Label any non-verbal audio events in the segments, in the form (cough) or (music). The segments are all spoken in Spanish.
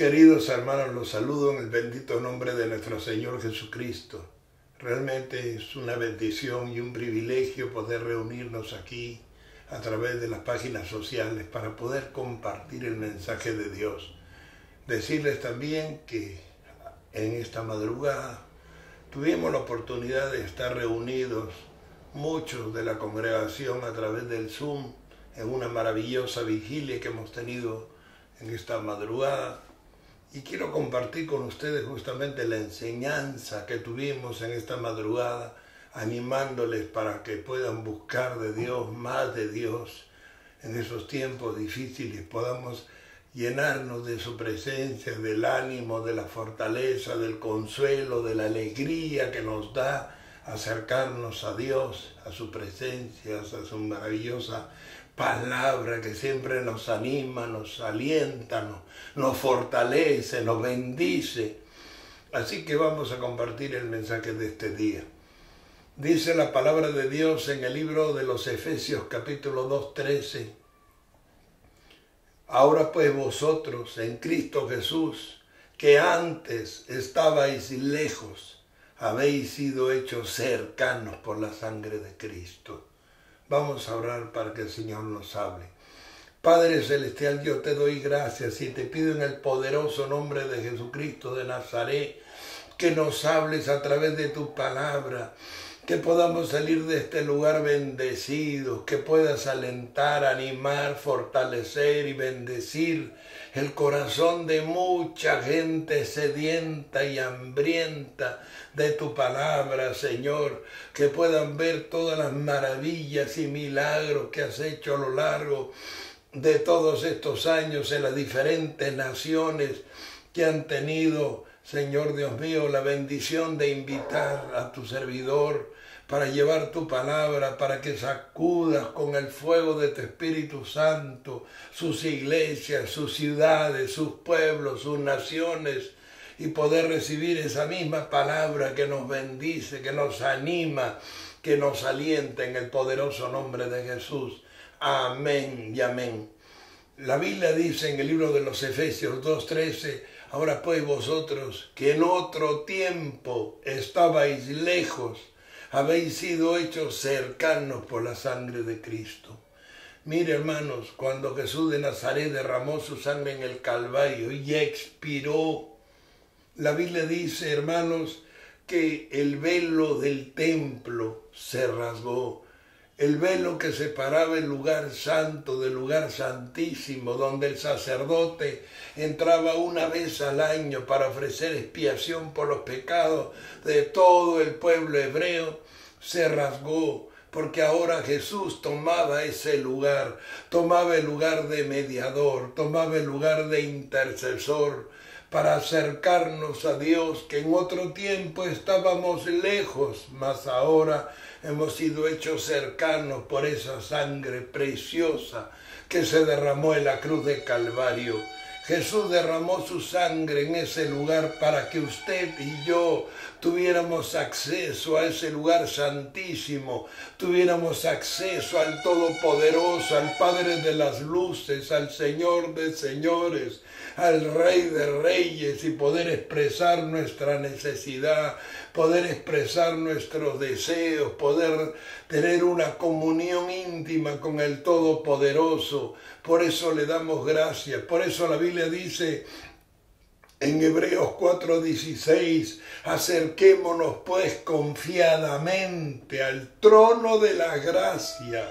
Queridos hermanos, los saludo en el bendito nombre de nuestro Señor Jesucristo. Realmente es una bendición y un privilegio poder reunirnos aquí a través de las páginas sociales para poder compartir el mensaje de Dios. Decirles también que en esta madrugada tuvimos la oportunidad de estar reunidos muchos de la congregación a través del Zoom en una maravillosa vigilia que hemos tenido en esta madrugada. Y quiero compartir con ustedes justamente la enseñanza que tuvimos en esta madrugada, animándoles para que puedan buscar de Dios, más de Dios, en esos tiempos difíciles, podamos llenarnos de su presencia, del ánimo, de la fortaleza, del consuelo, de la alegría que nos da acercarnos a Dios, a su presencia, a su maravillosa palabra que siempre nos anima, nos alienta, nos, fortalece, nos bendice. Así que vamos a compartir el mensaje de este día. Dice la palabra de Dios en el libro de los Efesios capítulo 2, 13. Ahora pues vosotros en Cristo Jesús, que antes estabais lejos, habéis sido hechos cercanos por la sangre de Cristo. Vamos a orar para que el Señor nos hable. Padre Celestial, yo te doy gracias y te pido en el poderoso nombre de Jesucristo de Nazaret que nos hables a través de tu palabra que podamos salir de este lugar bendecidos, que puedas alentar, animar, fortalecer y bendecir el corazón de mucha gente sedienta y hambrienta de tu palabra, Señor, que puedan ver todas las maravillas y milagros que has hecho a lo largo de todos estos años en las diferentes naciones que han tenido, Señor Dios mío, la bendición de invitar a tu servidor para llevar tu palabra, para que sacudas con el fuego de tu Espíritu Santo sus iglesias, sus ciudades, sus pueblos, sus naciones, y poder recibir esa misma palabra que nos bendice, que nos anima, que nos alienta en el poderoso nombre de Jesús. Amén y amén. La Biblia dice en el libro de los Efesios 2.13, ahora pues vosotros que en otro tiempo estabais lejos, habéis sido hechos cercanos por la sangre de Cristo. Mire hermanos, cuando Jesús de Nazaret derramó su sangre en el Calvario y expiró, la Biblia dice, hermanos, que el velo del templo se rasgó el velo que separaba el lugar santo del lugar santísimo, donde el sacerdote entraba una vez al año para ofrecer expiación por los pecados de todo el pueblo hebreo, se rasgó porque ahora Jesús tomaba ese lugar, tomaba el lugar de mediador, tomaba el lugar de intercesor, para acercarnos a Dios, que en otro tiempo estábamos lejos, mas ahora hemos sido hechos cercanos por esa sangre preciosa que se derramó en la cruz de Calvario. Jesús derramó su sangre en ese lugar para que usted y yo tuviéramos acceso a ese lugar santísimo, tuviéramos acceso al Todopoderoso, al Padre de las Luces, al Señor de Señores, al Rey de Reyes y poder expresar nuestra necesidad, poder expresar nuestros deseos, poder tener una comunión íntima con el Todopoderoso. Por eso le damos gracias. Por eso la Biblia dice en Hebreos 4:16, acerquémonos pues confiadamente al trono de la gracia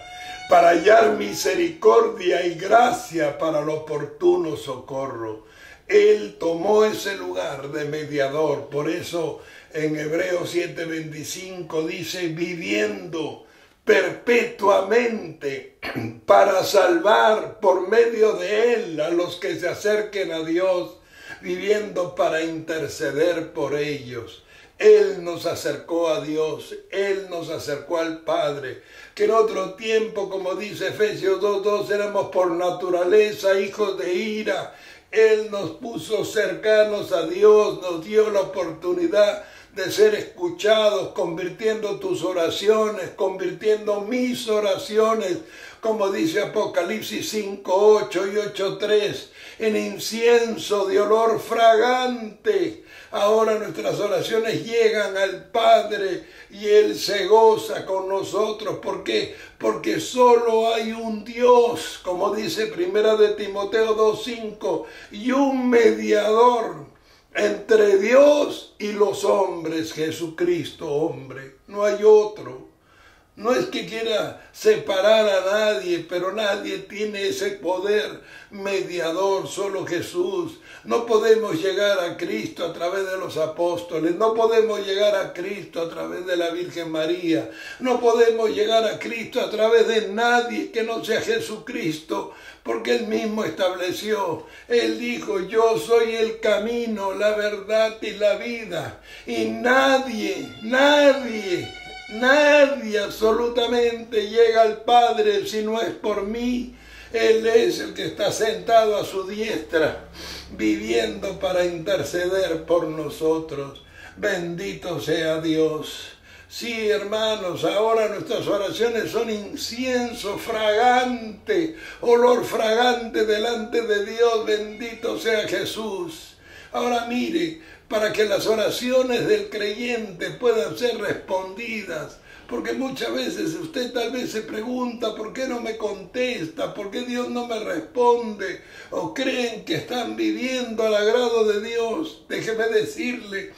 para hallar misericordia y gracia para el oportuno socorro. Él tomó ese lugar de mediador, por eso en Hebreos 7:25 dice, viviendo perpetuamente para salvar por medio de Él a los que se acerquen a Dios, viviendo para interceder por ellos. Él nos acercó a Dios, Él nos acercó al Padre, que en otro tiempo, como dice Efesios 2.2, éramos por naturaleza hijos de ira. Él nos puso cercanos a Dios, nos dio la oportunidad de ser escuchados, convirtiendo tus oraciones, convirtiendo mis oraciones, como dice Apocalipsis 5, 8 y 8, 3, en incienso de olor fragante. Ahora nuestras oraciones llegan al Padre y Él se goza con nosotros. ¿Por qué? Porque solo hay un Dios, como dice Primera de Timoteo 2.5, y un mediador entre Dios y los hombres, Jesucristo hombre. No hay otro. No es que quiera separar a nadie, pero nadie tiene ese poder mediador, solo Jesús. No podemos llegar a Cristo a través de los apóstoles, no podemos llegar a Cristo a través de la Virgen María, no podemos llegar a Cristo a través de nadie que no sea Jesucristo, porque Él mismo estableció, Él dijo, yo soy el camino, la verdad y la vida, y nadie, nadie Nadie absolutamente llega al Padre si no es por mí. Él es el que está sentado a su diestra, viviendo para interceder por nosotros. Bendito sea Dios. Sí, hermanos, ahora nuestras oraciones son incienso fragante, olor fragante delante de Dios. Bendito sea Jesús. Ahora mire, para que las oraciones del creyente puedan ser respondidas. Porque muchas veces usted tal vez se pregunta por qué no me contesta, por qué Dios no me responde, o creen que están viviendo al agrado de Dios. Déjeme decirle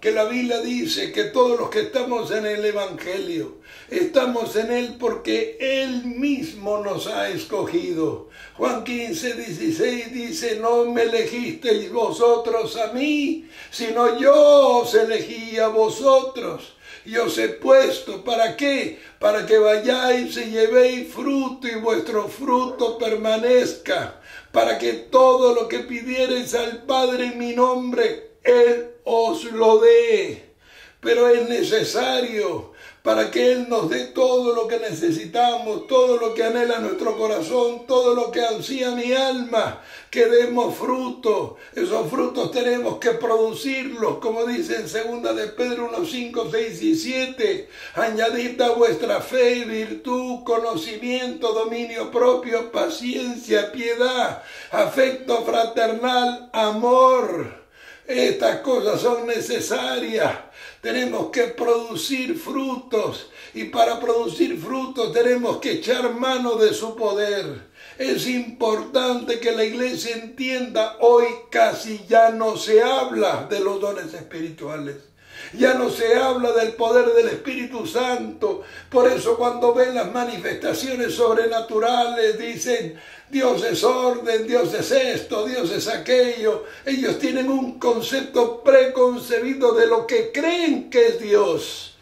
que la Biblia dice que todos los que estamos en el Evangelio, estamos en Él porque Él mismo nos ha escogido. Juan 15, 16 dice, no me elegisteis vosotros a mí, sino yo os elegí a vosotros. Y os he puesto, ¿para qué? Para que vayáis y llevéis fruto y vuestro fruto permanezca, para que todo lo que pidiereis al Padre en mi nombre, Él os lo dé. Pero es necesario para que Él nos dé todo lo que necesitamos, todo lo que anhela nuestro corazón, todo lo que ansía mi alma, que demos fruto. Esos frutos tenemos que producirlos, como dice en segunda de Pedro 1, 5, 6 y 7. Añadid a vuestra fe, virtud, conocimiento, dominio propio, paciencia, piedad, afecto fraternal, amor estas cosas son necesarias. Tenemos que producir frutos y para producir frutos tenemos que echar mano de su poder. Es importante que la iglesia entienda, hoy casi ya no se habla de los dones espirituales. Ya no se habla del poder del Espíritu Santo. Por eso cuando ven las manifestaciones sobrenaturales dicen, Dios es orden, Dios es esto, Dios es aquello. Ellos tienen un concepto preconcebido de lo que creen que es Dios.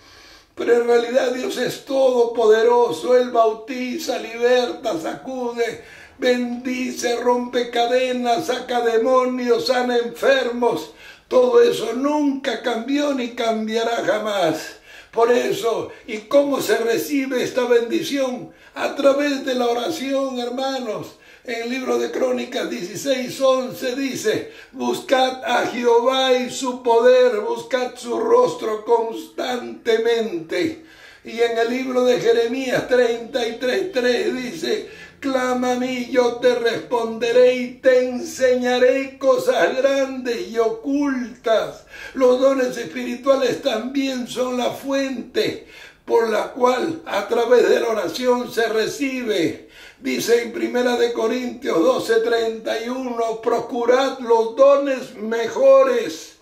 Pero en realidad Dios es todopoderoso. Él bautiza, liberta, sacude, bendice, rompe cadenas, saca demonios, sana enfermos. Todo eso nunca cambió ni cambiará jamás. Por eso, ¿y cómo se recibe esta bendición? A través de la oración, hermanos. En el libro de Crónicas 16, 11 dice, buscad a Jehová y su poder, buscad su rostro constantemente. Y en el libro de Jeremías 33, 3 dice, clama a mí, yo te responderé y te enseñaré cosas grandes y ocultas. Los dones espirituales también son la fuente por la cual a través de la oración se recibe Dice en Primera de Corintios 12:31, procurad los dones mejores.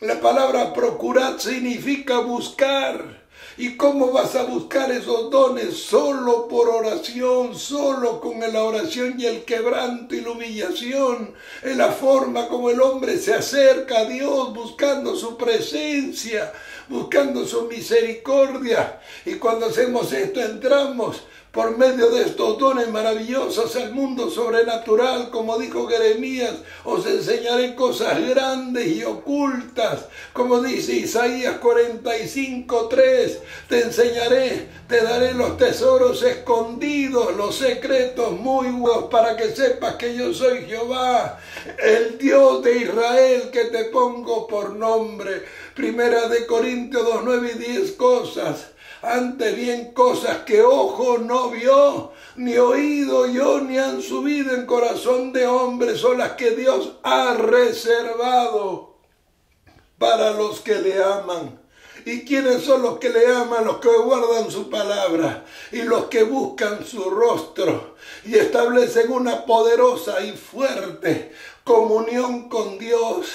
La palabra procurad significa buscar. ¿Y cómo vas a buscar esos dones? Solo por oración, solo con la oración y el quebranto y la humillación. Es la forma como el hombre se acerca a Dios buscando su presencia, buscando su misericordia. Y cuando hacemos esto entramos por medio de estos dones maravillosos al mundo sobrenatural, como dijo Jeremías, os enseñaré cosas grandes y ocultas, como dice Isaías 45:3, te enseñaré, te daré los tesoros escondidos, los secretos muy buenos, para que sepas que yo soy Jehová, el Dios de Israel que te pongo por nombre. Primera de Corintios 2, 9 y 10 cosas Antes bien cosas que ojo no vio, ni oído yo, ni han subido en corazón de hombre, son las que Dios ha reservado para los que le aman. ¿Y quiénes son los que le aman? Los que guardan su palabra y los que buscan su rostro y establecen una poderosa y fuerte comunión con Dios.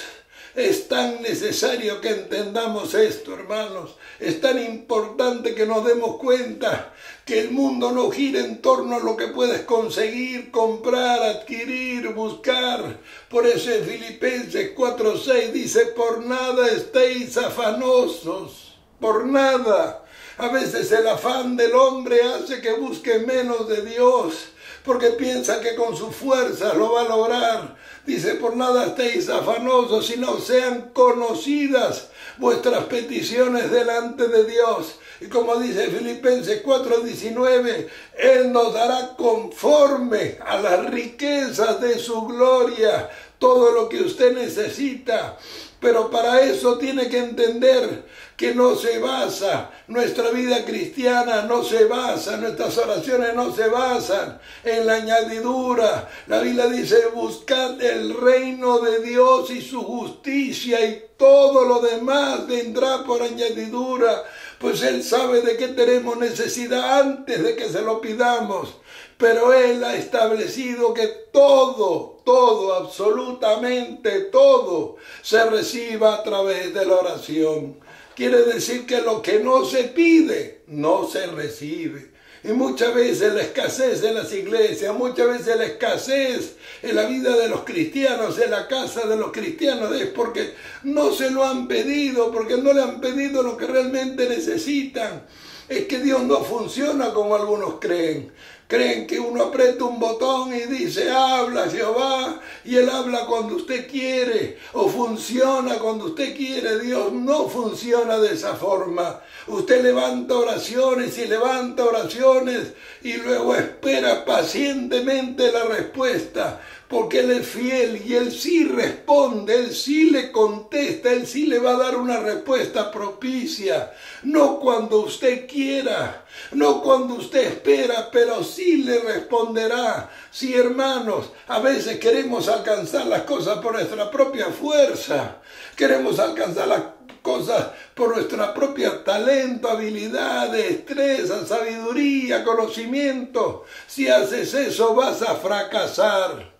Es tan necesario que entendamos esto, hermanos. Es tan importante que nos demos cuenta que el mundo no gira en torno a lo que puedes conseguir, comprar, adquirir, buscar. Por eso en Filipenses 4:6 dice, por nada estéis afanosos, por nada. A veces el afán del hombre hace que busque menos de Dios, porque piensa que con su fuerza lo va a lograr. Dice, por nada estéis afanosos, sino sean conocidas vuestras peticiones delante de Dios. Y como dice Filipenses 4:19, Él nos dará conforme a las riquezas de su gloria todo lo que usted necesita. Pero para eso tiene que entender que no se basa, nuestra vida cristiana no se basa, nuestras oraciones no se basan en la añadidura. La Biblia dice, buscad el reino de Dios y su justicia y todo lo demás vendrá por añadidura, pues Él sabe de qué tenemos necesidad antes de que se lo pidamos. Pero Él ha establecido que todo, todo, absolutamente todo, se reciba a través de la oración. Quiere decir que lo que no se pide, no se recibe. Y muchas veces la escasez en las iglesias, muchas veces la escasez en la vida de los cristianos, en la casa de los cristianos, es porque no se lo han pedido, porque no le han pedido lo que realmente necesitan. Es que Dios no funciona como algunos creen. Creen que uno aprieta un botón y dice, habla Jehová, y Él habla cuando usted quiere, o funciona cuando usted quiere. Dios no funciona de esa forma. Usted levanta oraciones y levanta oraciones y luego espera pacientemente la respuesta porque Él es fiel y Él sí responde, Él sí le contesta, Él sí le va a dar una respuesta propicia, no cuando usted quiera, no cuando usted espera, pero sí le responderá. Sí, hermanos, a veces queremos alcanzar las cosas por nuestra propia fuerza, queremos alcanzar las cosas por nuestra propia talento, habilidad, destreza, sabiduría, conocimiento. Si haces eso vas a fracasar.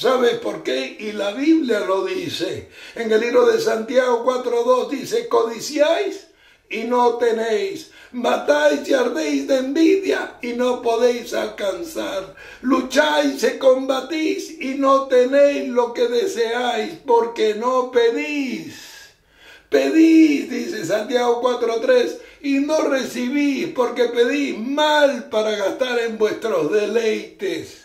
¿Sabes por qué? Y la Biblia lo dice. En el libro de Santiago 4.2 dice, codiciáis y no tenéis. Matáis y ardéis de envidia y no podéis alcanzar. Lucháis y combatís y no tenéis lo que deseáis porque no pedís. Pedís, dice Santiago 4.3, y no recibís porque pedís mal para gastar en vuestros deleites.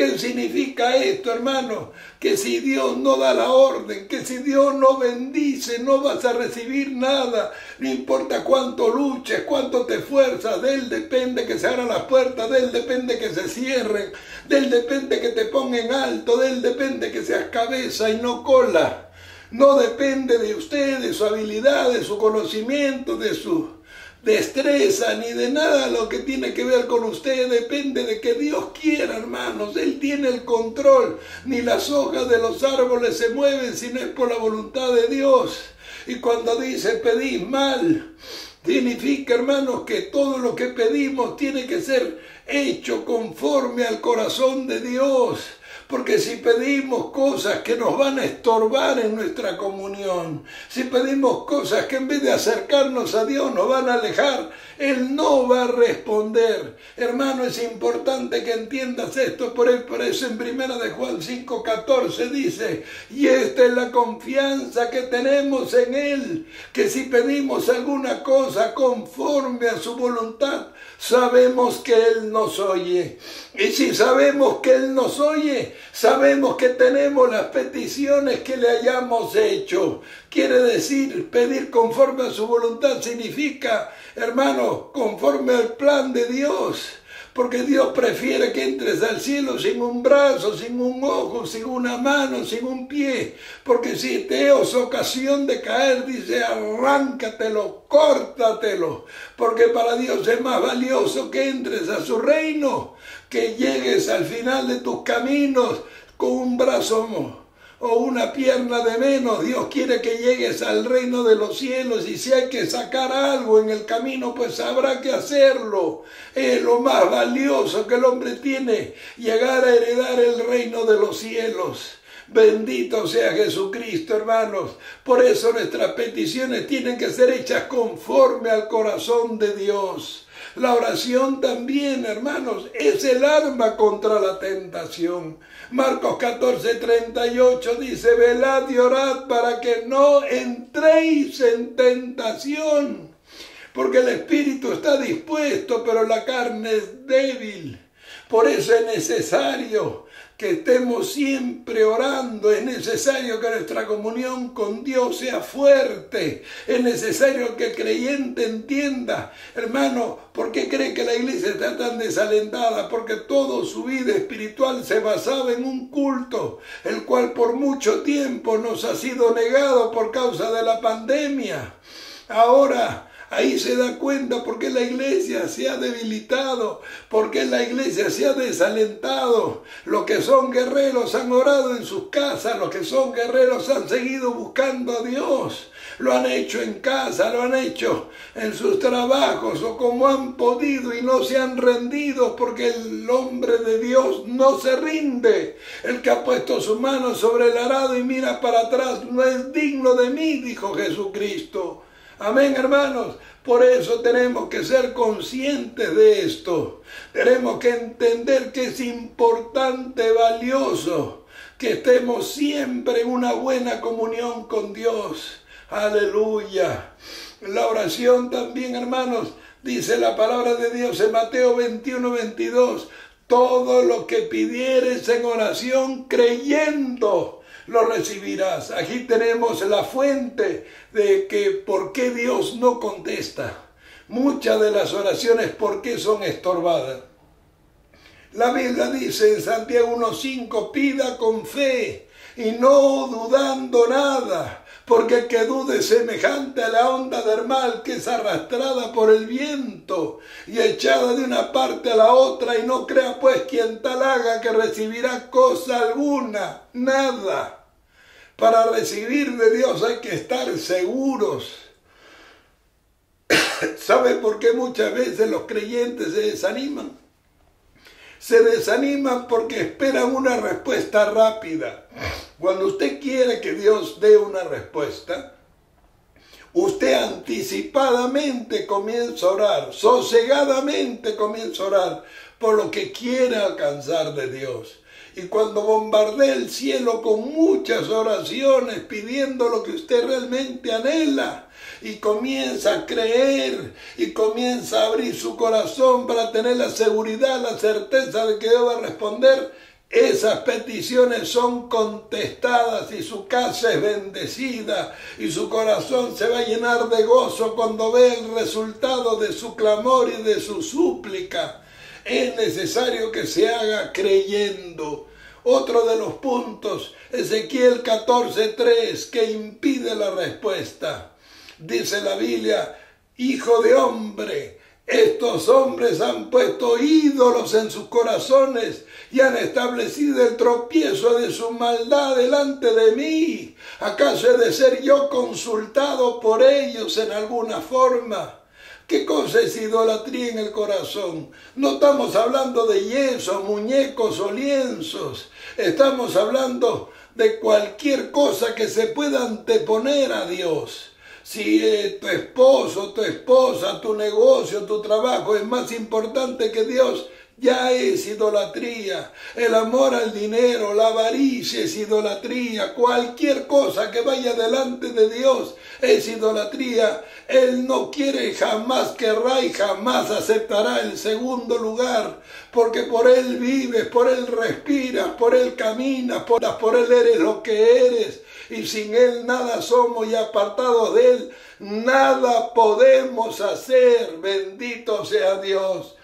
¿Qué significa esto, hermano? Que si Dios no da la orden, que si Dios no bendice, no vas a recibir nada. No importa cuánto luches, cuánto te esfuerzas, de Él depende que se abran las puertas, de Él depende que se cierren, de Él depende que te pongan alto, de Él depende que seas cabeza y no cola. No depende de usted, de su habilidad, de su conocimiento, de su destreza ni de nada lo que tiene que ver con usted. Depende de que Dios quiera, hermanos. Él tiene el control. Ni las hojas de los árboles se mueven si no es por la voluntad de Dios. Y cuando dice pedís mal, significa, hermanos, que todo lo que pedimos tiene que ser hecho conforme al corazón de Dios. Porque si pedimos cosas que nos van a estorbar en nuestra comunión, si pedimos cosas que en vez de acercarnos a Dios nos van a alejar, Él no va a responder. Hermano, es importante que entiendas esto, por eso en primera de Juan 5:14 dice, y esta es la confianza que tenemos en Él, que si pedimos alguna cosa conforme a su voluntad, sabemos que Él nos oye. Y si sabemos que Él nos oye, sabemos que tenemos las peticiones que le hayamos hecho. Quiere decir, pedir conforme a su voluntad significa, hermano, conforme al plan de Dios. porque Dios prefiere que entres al cielo sin un brazo, sin un ojo, sin una mano, sin un pie, porque si te es ocasión de caer, dice, arráncatelo, córtatelo, porque para Dios es más valioso que entres a su reino, que llegues al final de tus caminos con un brazo o una pierna de menos. Dios quiere que llegues al reino de los cielos y si hay que sacar algo en el camino, pues habrá que hacerlo. Es lo más valioso que el hombre tiene, llegar a heredar el reino de los cielos. Bendito sea Jesucristo, hermanos. Por eso nuestras peticiones tienen que ser hechas conforme al corazón de Dios. La oración también, hermanos, es el arma contra la tentación. Marcos 14, 38 dice, velad y orad para que no entréis en tentación, porque el espíritu está dispuesto, pero la carne es débil. Por eso es necesario que estemos siempre orando, es necesario que nuestra comunión con Dios sea fuerte, es necesario que el creyente entienda, hermano, ¿por qué cree que la iglesia está tan desalentada? Porque toda su vida espiritual se basaba en un culto, el cual por mucho tiempo nos ha sido negado por causa de la pandemia. Ahora, Ahí se da cuenta por qué la iglesia se ha debilitado, por qué la iglesia se ha desalentado. Los que son guerreros han orado en sus casas, los que son guerreros han seguido buscando a Dios. Lo han hecho en casa, lo han hecho en sus trabajos o como han podido y no se han rendido porque el hombre de Dios no se rinde. El que ha puesto su mano sobre el arado y mira para atrás no es digno de mí, dijo Jesucristo. Amén, hermanos. Por eso tenemos que ser conscientes de esto. Tenemos que entender que es importante, valioso, que estemos siempre en una buena comunión con Dios. Aleluya. La oración también, hermanos, dice la palabra de Dios en Mateo 21, 22. Todo lo que pidieres en oración creyendo lo recibirás. Aquí tenemos la fuente de que por qué Dios no contesta. Muchas de las oraciones, ¿por qué son estorbadas? La Biblia dice en Santiago 1.5, pida con fe y no dudando nada, porque el que dude semejante a la onda del mal que es arrastrada por el viento y echada de una parte a la otra y no crea pues quien tal haga que recibirá cosa alguna, nada. Para recibir de Dios hay que estar seguros. (coughs) ¿Sabe por qué muchas veces los creyentes se desaniman? Se desaniman porque esperan una respuesta rápida. Cuando usted quiere que Dios dé una respuesta, usted anticipadamente comienza a orar, sosegadamente comienza a orar por lo que quiere alcanzar de Dios. Y cuando bombardea el cielo con muchas oraciones pidiendo lo que usted realmente anhela, y comienza a creer y comienza a abrir su corazón para tener la seguridad, la certeza de que debe responder, esas peticiones son contestadas y su casa es bendecida y su corazón se va a llenar de gozo cuando ve el resultado de su clamor y de su súplica es necesario que se haga creyendo. Otro de los puntos, Ezequiel 14.3, que impide la respuesta. Dice la Biblia, Hijo de hombre, estos hombres han puesto ídolos en sus corazones y han establecido el tropiezo de su maldad delante de mí. ¿Acaso he de ser yo consultado por ellos en alguna forma? ¿Qué cosa es idolatría en el corazón? No estamos hablando de yeso, muñecos o lienzos. Estamos hablando de cualquier cosa que se pueda anteponer a Dios. Si eh, tu esposo, tu esposa, tu negocio, tu trabajo es más importante que Dios, ya es idolatría. El amor al dinero, la avaricia es idolatría. Cualquier cosa que vaya delante de Dios es idolatría. Él no quiere jamás, querrá y jamás aceptará el segundo lugar, porque por Él vives, por Él respiras, por Él caminas, por, por Él eres lo que eres. Y sin Él nada somos y apartados de Él nada podemos hacer. Bendito sea Dios.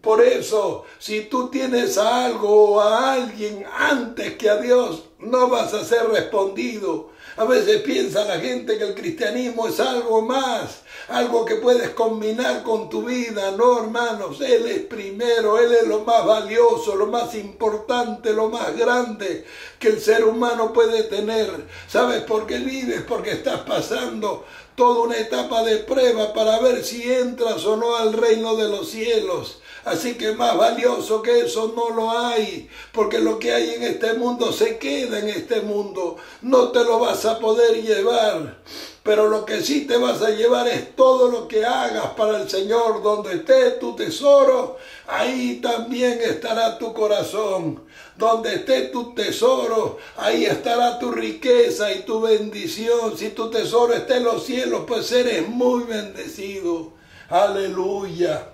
Por eso, si tú tienes a algo o a alguien antes que a Dios, no vas a ser respondido. A veces piensa la gente que el cristianismo es algo más, algo que puedes combinar con tu vida. No, hermanos, Él es primero, Él es lo más valioso, lo más importante, lo más grande que el ser humano puede tener. ¿Sabes por qué vives? Porque estás pasando toda una etapa de prueba para ver si entras o no al reino de los cielos. Así que más valioso que eso no lo hay, porque lo que hay en este mundo se queda en este mundo. No te lo vas a poder llevar. Pero lo que sí te vas a llevar es todo lo que hagas para el Señor. Donde esté tu tesoro, ahí también estará tu corazón. Donde esté tu tesoro, ahí estará tu riqueza y tu bendición. Si tu tesoro está en los cielos, pues eres muy bendecido. Aleluya.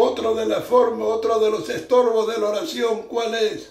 Otro de la forma, otro de los estorbos de la oración, ¿cuál es?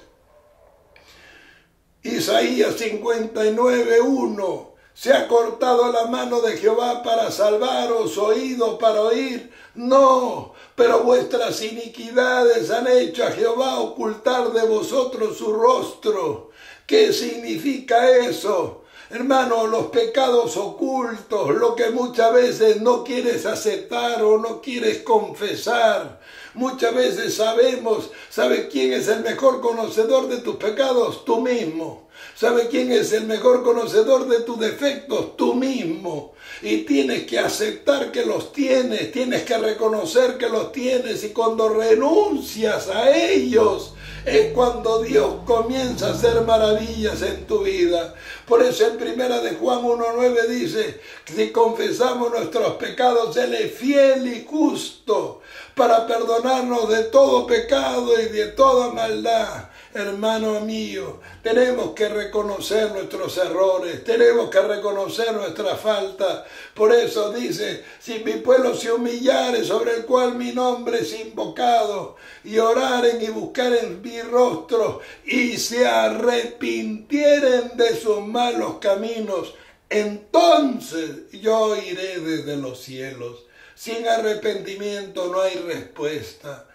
Isaías 59, 1. ¿Se ha cortado la mano de Jehová para salvaros, oído para oír? No, pero vuestras iniquidades han hecho a Jehová ocultar de vosotros su rostro. ¿Qué significa eso? Hermano, los pecados ocultos, lo que muchas veces no quieres aceptar o no quieres confesar. Muchas veces sabemos, ¿sabe quién es el mejor conocedor de tus pecados? Tú mismo. ¿Sabe quién es el mejor conocedor de tus defectos? Tú mismo. Y tienes que aceptar que los tienes, tienes que reconocer que los tienes y cuando renuncias a ellos, es cuando Dios comienza a hacer maravillas en tu vida. Por eso en primera de Juan 1.9 dice, si confesamos nuestros pecados, Él es fiel y justo para perdonarnos de todo pecado y de toda maldad hermano mío, tenemos que reconocer nuestros errores, tenemos que reconocer nuestra falta. Por eso dice, si mi pueblo se humillare sobre el cual mi nombre es invocado, y oraren y buscaren mi rostro, y se arrepintieren de sus malos caminos, entonces yo iré desde los cielos. Sin arrepentimiento no hay respuesta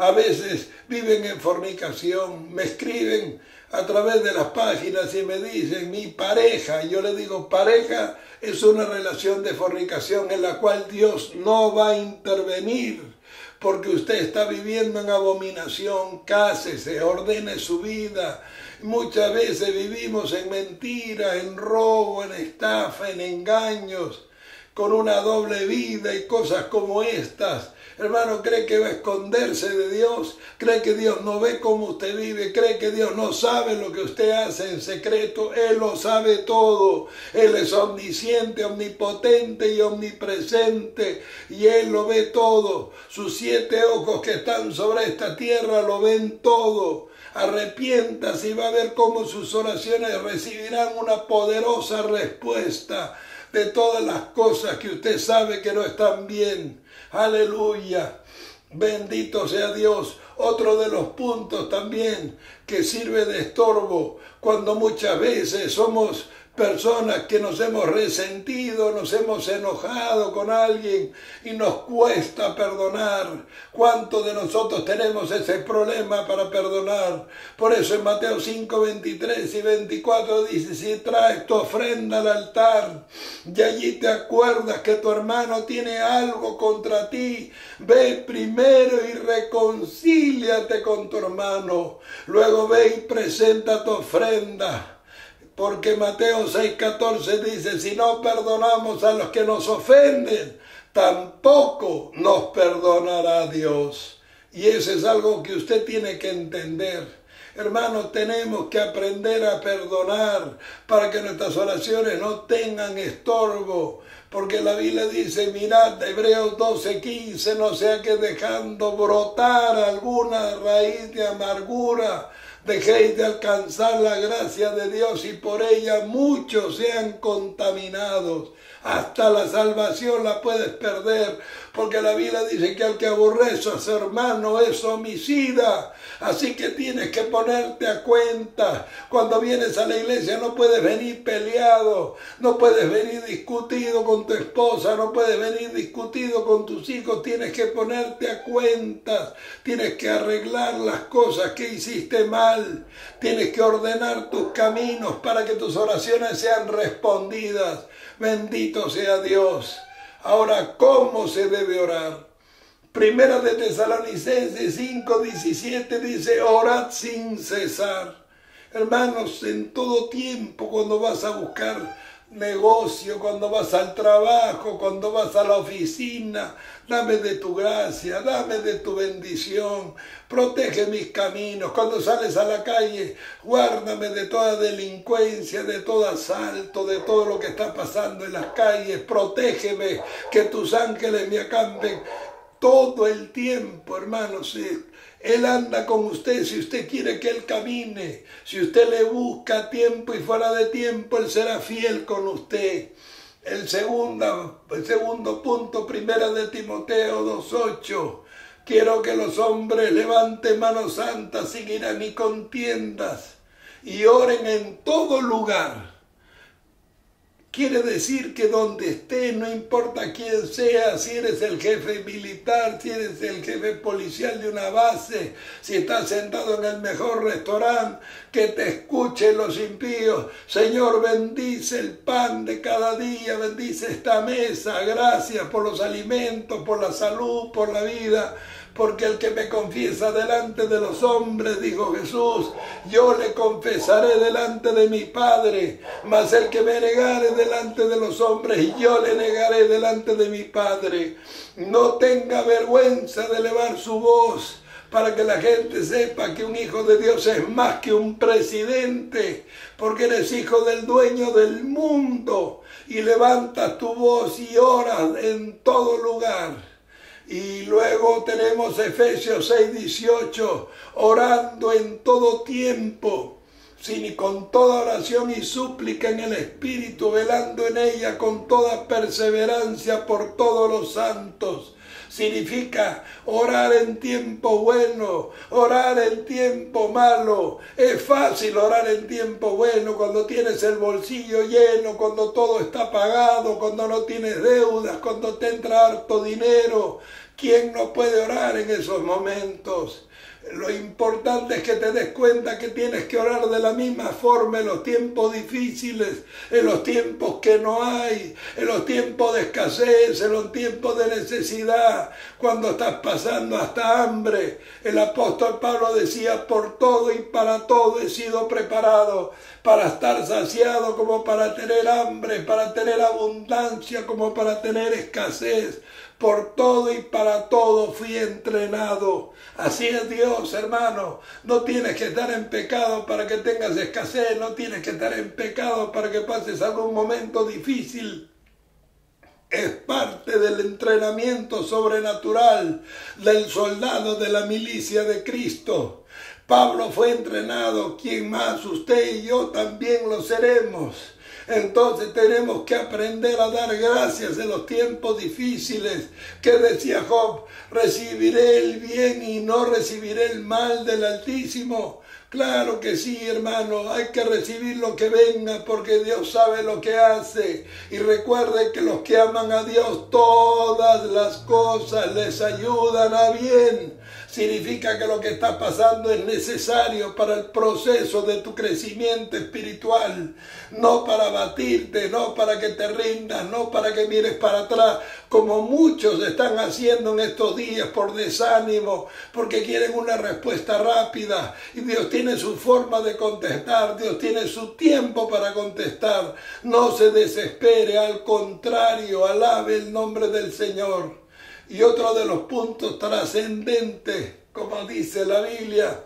a veces viven en fornicación, me escriben a través de las páginas y me dicen mi pareja, yo le digo pareja es una relación de fornicación en la cual Dios no va a intervenir porque usted está viviendo en abominación, cásese, ordene su vida. Muchas veces vivimos en mentira, en robo, en estafa, en engaños, con una doble vida y cosas como estas. Hermano, cree que va a esconderse de Dios, cree que Dios no ve cómo usted vive, cree que Dios no sabe lo que usted hace en secreto, Él lo sabe todo, Él es omnisciente, omnipotente y omnipresente, y Él lo ve todo, sus siete ojos que están sobre esta tierra lo ven todo. Arrepiéntase y va a ver cómo sus oraciones recibirán una poderosa respuesta de todas las cosas que usted sabe que no están bien. Aleluya. Bendito sea Dios. Otro de los puntos también que sirve de estorbo cuando muchas veces somos personas que nos hemos resentido, nos hemos enojado con alguien y nos cuesta perdonar. ¿Cuántos de nosotros tenemos ese problema para perdonar? Por eso en Mateo 5, 23 y 24 dice, si traes tu ofrenda al altar y allí te acuerdas que tu hermano tiene algo contra ti, ve primero y reconcíliate con tu hermano. Luego ve y presenta tu ofrenda porque Mateo 6:14 dice, si no perdonamos a los que nos ofenden, tampoco nos perdonará Dios. Y eso es algo que usted tiene que entender. Hermanos, tenemos que aprender a perdonar para que nuestras oraciones no tengan estorbo. Porque la Biblia dice, mirad, Hebreos 12:15, no sea que dejando brotar alguna raíz de amargura dejéis de alcanzar la gracia de Dios y por ella muchos sean contaminados. Hasta la salvación la puedes perder, porque la Biblia dice que al que aborrece a su hermano es homicida. Así que tienes que ponerte a cuenta. Cuando vienes a la iglesia no puedes venir peleado, no puedes venir discutido con tu esposa, no puedes venir discutido con tus hijos. Tienes que ponerte a cuentas, tienes que arreglar las cosas que hiciste mal, tienes que ordenar tus caminos para que tus oraciones sean respondidas. Bendito sea Dios. Ahora, ¿cómo se debe orar? Primera de Tesalonicenses 5:17 dice, orad sin cesar. Hermanos, en todo tiempo, cuando vas a buscar negocio, cuando vas al trabajo, cuando vas a la oficina, dame de tu gracia, dame de tu bendición, protege mis caminos, cuando sales a la calle, guárdame de toda delincuencia, de todo asalto, de todo lo que está pasando en las calles, protégeme, que tus ángeles me acampen todo el tiempo, hermanos. Él anda con usted si usted quiere que Él camine. Si usted le busca tiempo y fuera de tiempo, Él será fiel con usted. El segundo, el segundo punto, primera de Timoteo 2.8. Quiero que los hombres levanten manos santas sin ira ni contiendas y oren en todo lugar. Quiere decir que donde esté, no importa quién sea, si eres el jefe militar, si eres el jefe policial de una base, si estás sentado en el mejor restaurante, que te escuchen los impíos. Señor, bendice el pan de cada día, bendice esta mesa. Gracias por los alimentos, por la salud, por la vida porque el que me confiesa delante de los hombres, dijo Jesús, yo le confesaré delante de mi Padre, mas el que me negare delante de los hombres, yo le negaré delante de mi Padre. No tenga vergüenza de elevar su voz para que la gente sepa que un hijo de Dios es más que un presidente, porque eres hijo del dueño del mundo y levantas tu voz y oras en todo lugar. Y luego tenemos Efesios 6, 18, orando en todo tiempo, sin con toda oración y súplica en el Espíritu, velando en ella con toda perseverancia por todos los santos. Significa orar en tiempo bueno, orar en tiempo malo. Es fácil orar en tiempo bueno cuando tienes el bolsillo lleno, cuando todo está pagado, cuando no tienes deudas, cuando te entra harto dinero. ¿Quién no puede orar en esos momentos? Lo importante es que te des cuenta que tienes que orar de la misma forma en los tiempos difíciles, en los tiempos que no hay, en los tiempos de escasez, en los tiempos de necesidad, cuando estás pasando hasta hambre. El apóstol Pablo decía, por todo y para todo he sido preparado, para estar saciado como para tener hambre, para tener abundancia como para tener escasez por todo y para todo fui entrenado. Así es Dios, hermano. No tienes que estar en pecado para que tengas escasez, no tienes que estar en pecado para que pases algún momento difícil. Es parte del entrenamiento sobrenatural del soldado de la milicia de Cristo. Pablo fue entrenado, quien más usted y yo también lo seremos. Entonces tenemos que aprender a dar gracias en los tiempos difíciles. Que decía Job, recibiré el bien y no recibiré el mal del Altísimo. Claro que sí, hermano, hay que recibir lo que venga porque Dios sabe lo que hace. Y recuerde que los que aman a Dios, todas las cosas les ayudan a bien significa que lo que está pasando es necesario para el proceso de tu crecimiento espiritual, no para batirte, no para que te rindas, no para que mires para atrás, como muchos están haciendo en estos días por desánimo, porque quieren una respuesta rápida. Y Dios tiene su forma de contestar, Dios tiene su tiempo para contestar. No se desespere, al contrario, alabe el nombre del Señor. Y otro de los puntos trascendentes, como dice la Biblia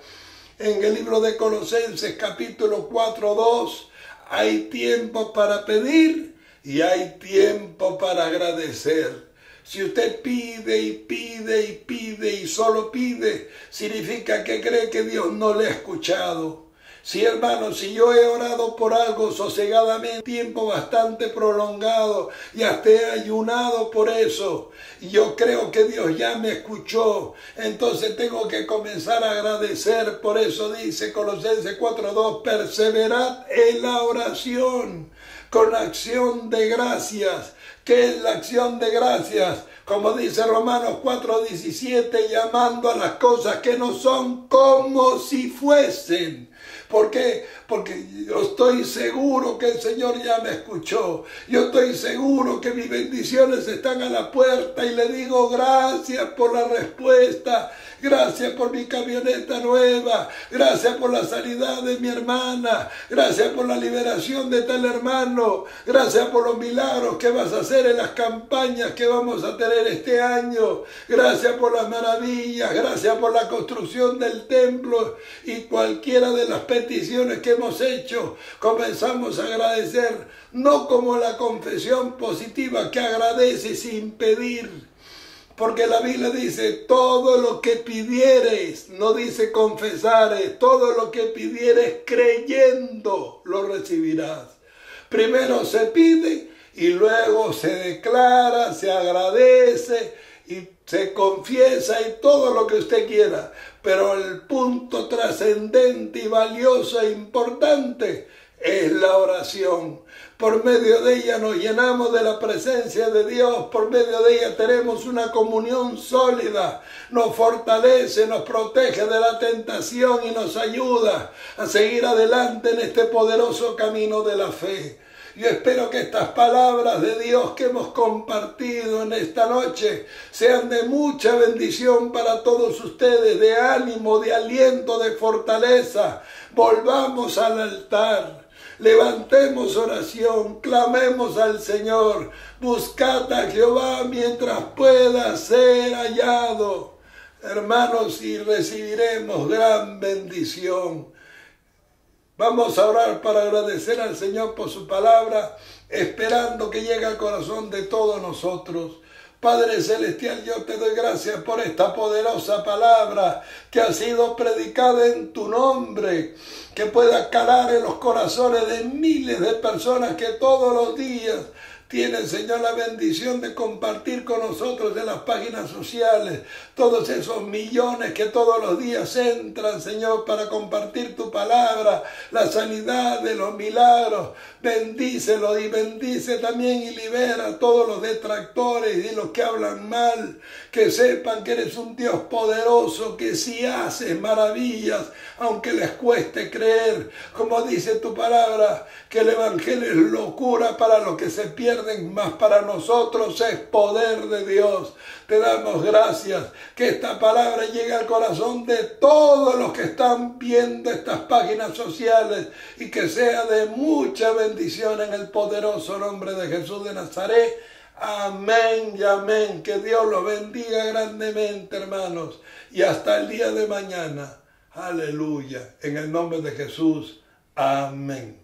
en el libro de Colosenses capítulo 4, 2, hay tiempo para pedir y hay tiempo para agradecer. Si usted pide y pide y pide y solo pide, significa que cree que Dios no le ha escuchado. Sí, hermano, si yo he orado por algo sosegadamente, tiempo bastante prolongado, y hasta he ayunado por eso, y yo creo que Dios ya me escuchó, entonces tengo que comenzar a agradecer. Por eso dice Colosenses 4.2, perseverad en la oración con acción de gracias. ¿Qué es la acción de gracias? Como dice Romanos 4:17, llamando a las cosas que no son como si fuesen. ¿Por qué? Porque yo estoy seguro que el Señor ya me escuchó. Yo estoy seguro que mis bendiciones están a la puerta y le digo gracias por la respuesta. Gracias por mi camioneta nueva. Gracias por la sanidad de mi hermana. Gracias por la liberación de tal hermano. Gracias por los milagros que vas a hacer en las campañas que vamos a tener este año. Gracias por las maravillas. Gracias por la construcción del templo y cualquiera de las peticiones que hemos hecho. Comenzamos a agradecer, no como la confesión positiva que agradece sin pedir porque la Biblia dice, todo lo que pidieres, no dice confesares, todo lo que pidieres creyendo lo recibirás. Primero se pide y luego se declara, se agradece y se confiesa y todo lo que usted quiera. Pero el punto trascendente y valioso e importante es la oración. Por medio de ella nos llenamos de la presencia de Dios, por medio de ella tenemos una comunión sólida, nos fortalece, nos protege de la tentación y nos ayuda a seguir adelante en este poderoso camino de la fe. Yo espero que estas palabras de Dios que hemos compartido en esta noche sean de mucha bendición para todos ustedes, de ánimo, de aliento, de fortaleza. Volvamos al altar Levantemos oración, clamemos al Señor, buscad a Jehová mientras pueda ser hallado. Hermanos, y recibiremos gran bendición. Vamos a orar para agradecer al Señor por su palabra, esperando que llegue al corazón de todos nosotros. Padre Celestial, yo te doy gracias por esta poderosa palabra que ha sido predicada en tu nombre, que pueda calar en los corazones de miles de personas que todos los días tienen, Señor, la bendición de compartir con nosotros en las páginas sociales todos esos millones que todos los días entran, Señor, para compartir tu palabra, la sanidad de los milagros. Bendícelo y bendice también y libera a todos los detractores y los que hablan mal, que sepan que eres un Dios poderoso, que si haces maravillas, aunque les cueste creer, como dice tu palabra, que el Evangelio es locura para los que se pierden, más para nosotros es poder de Dios. Te damos gracias que esta palabra llegue al corazón de todos los que están viendo estas páginas sociales y que sea de mucha bendición en el poderoso nombre de Jesús de Nazaret. Amén y amén. Que Dios los bendiga grandemente, hermanos. Y hasta el día de mañana. Aleluya. En el nombre de Jesús. Amén.